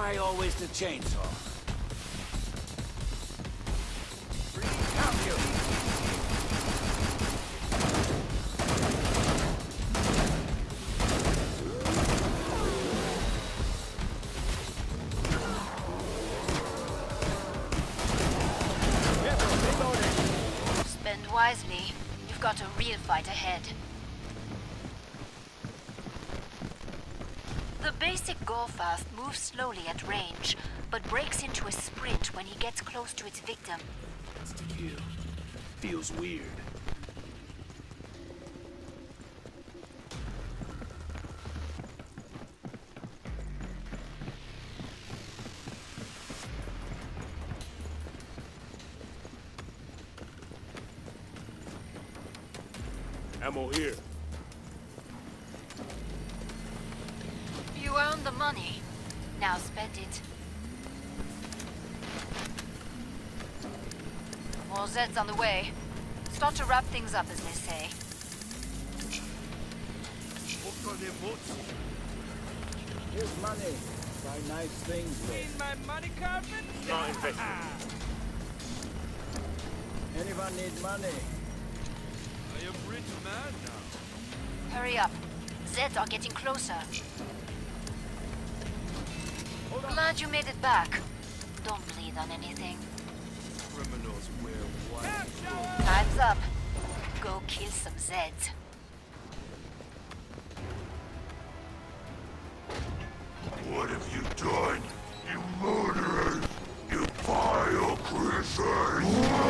Why always the chainsaw? Spend wisely. You've got a real fight ahead. Basic Gorefast moves slowly at range, but breaks into a sprint when he gets close to its victim. Feels weird. Money. Now spend it. More Zeds on the way. Start to wrap things up, as they say. Here's money. Buy nice things with. my money carpet? Not invested. Anyone need money? I am rich man now. Hurry up. Zeds are getting closer. Glad you made it back. Don't bleed on anything. Criminals wear white. Time's up. Go kill some Zeds. What have you done? You murderers! You vile creatures!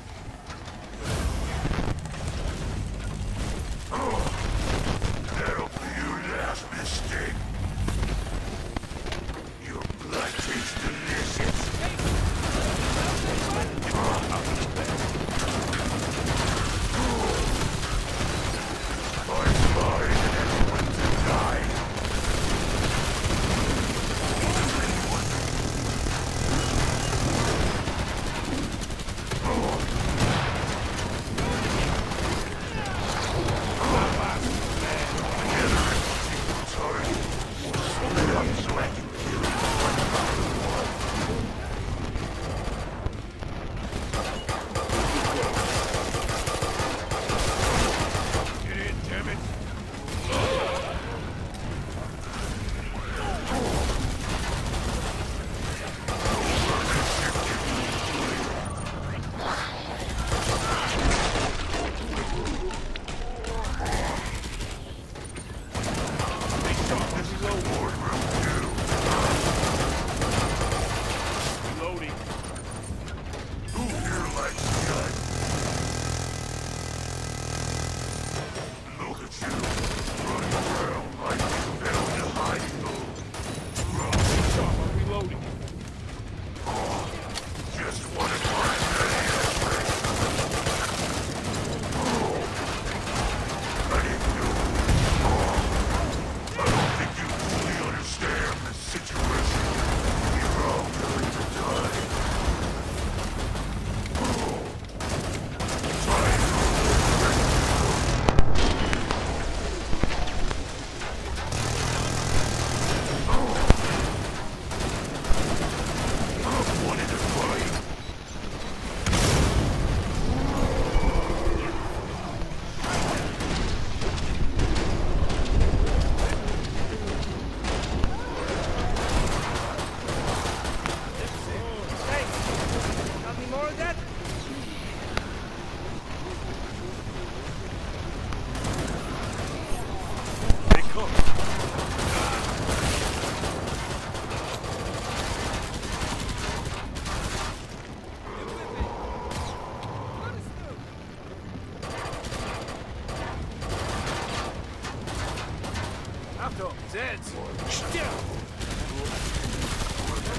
Still!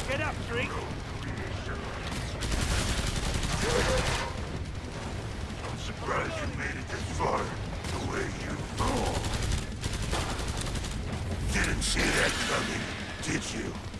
Get up, Drake! I'm surprised you made it this far. The way you fall. Didn't see that coming, did you?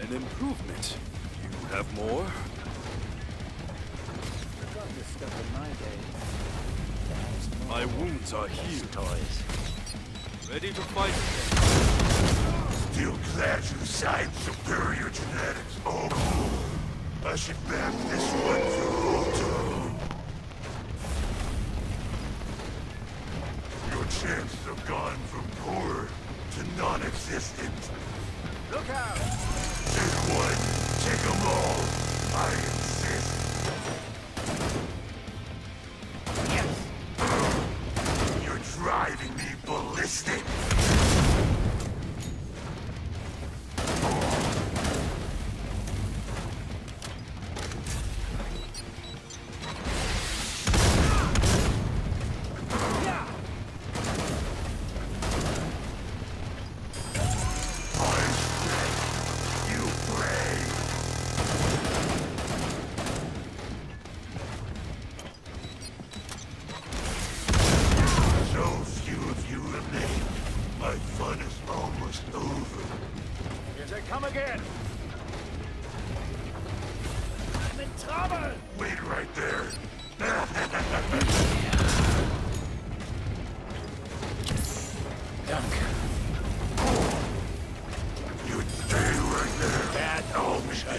An improvement. You have more? My wounds are healed. Toys. Ready to fight. Still glad you signed superior genetics. Oh. I should back this one for Your chances have gone from poor to non-existent. Look out! Take one,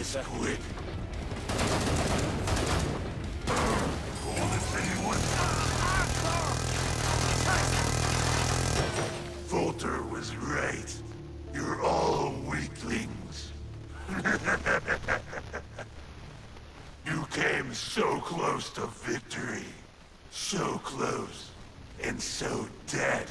Quick. Hold. Volter was right. You're all weaklings. you came so close to victory. So close. And so dead.